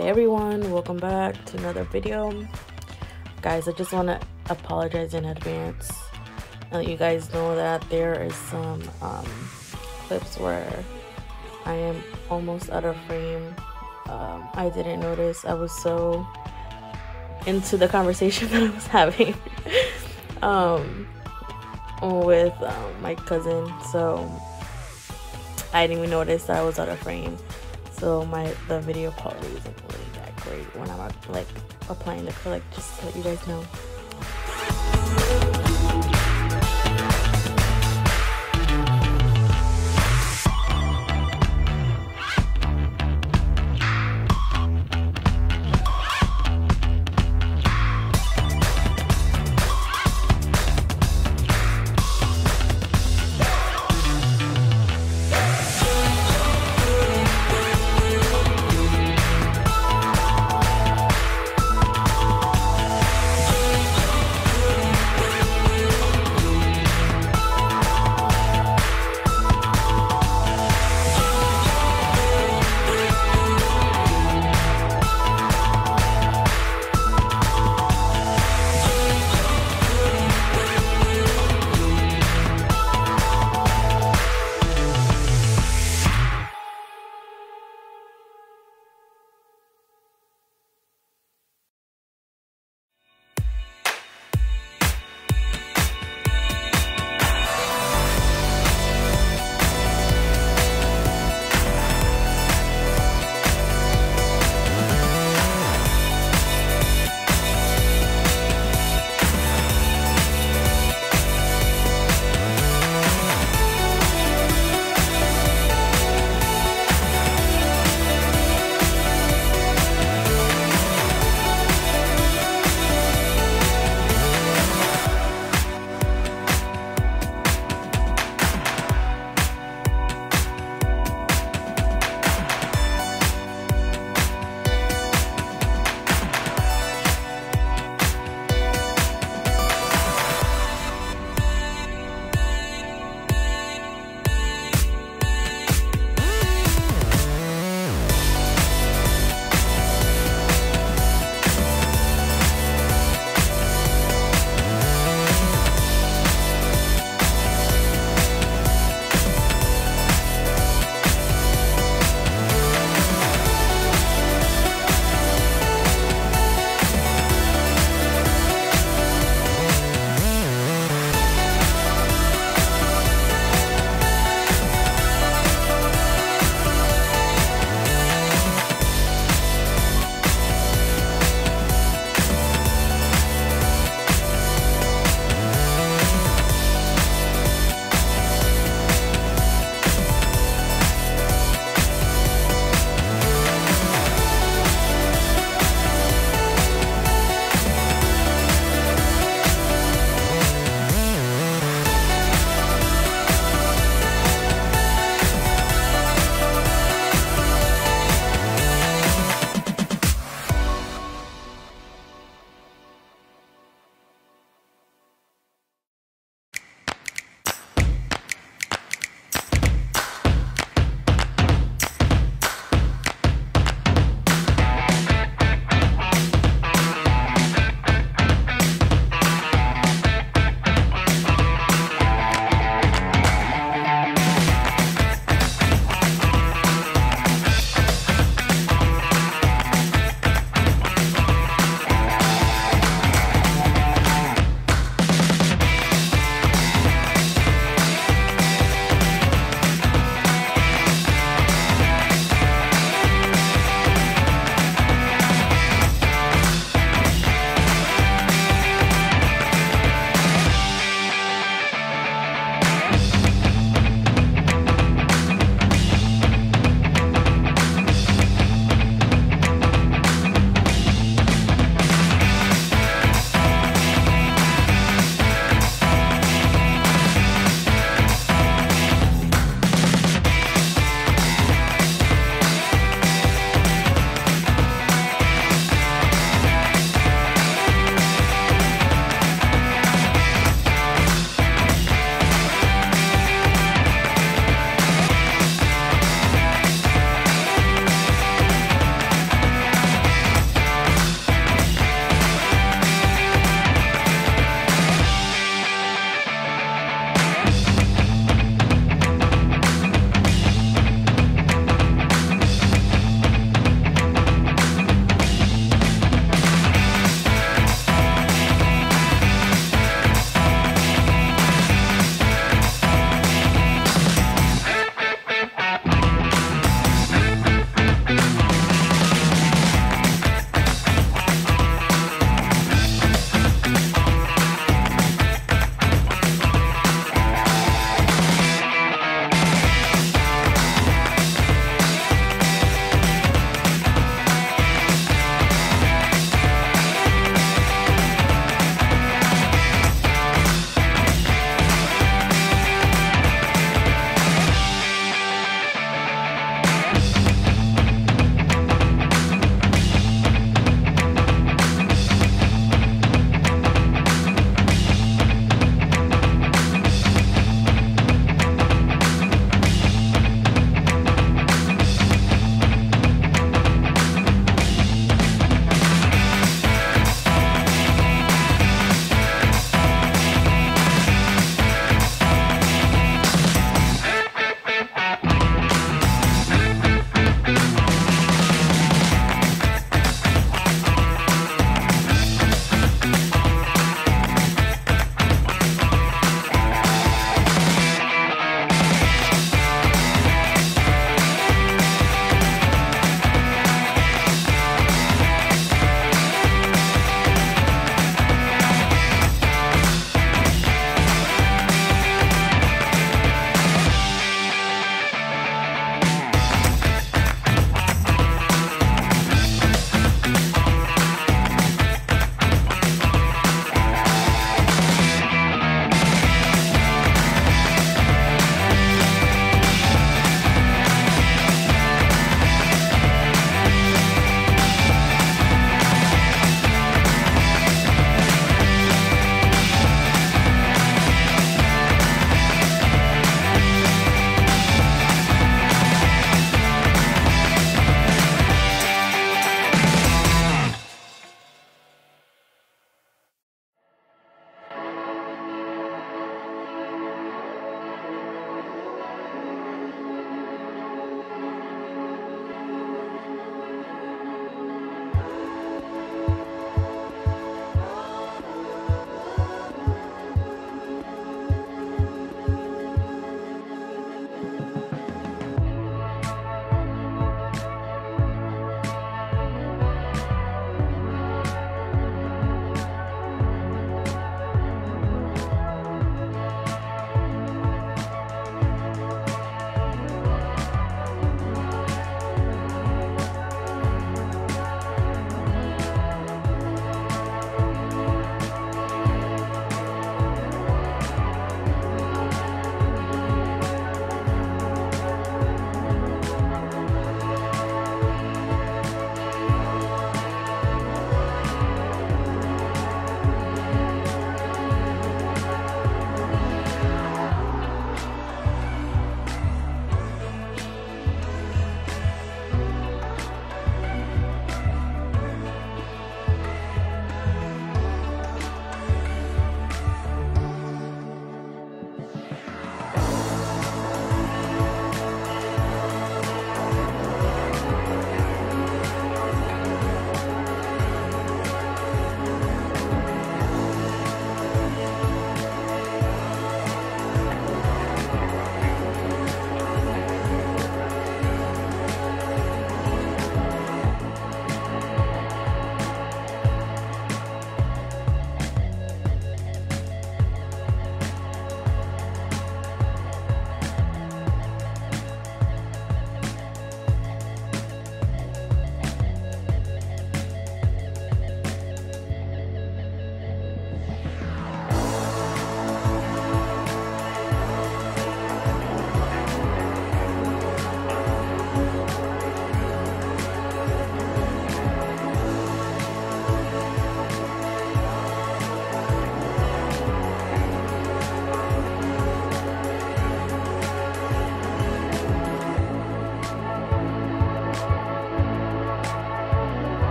hey everyone. Welcome back to another video. Guys i just want to apologize in advance and let you guys know that there is some um, clips where i am almost out of frame. Um, i didn't notice. I was so into the conversation that i was having um, with um, my cousin. So i didn't even notice that i was out of frame so my the video quality isn't really that great when I'm like applying the acrylic just to let you guys know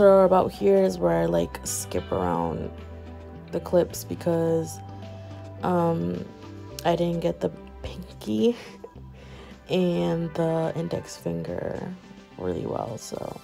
so about here is where I like skip around the clips because um, I didn't get the pinky and the index finger really well so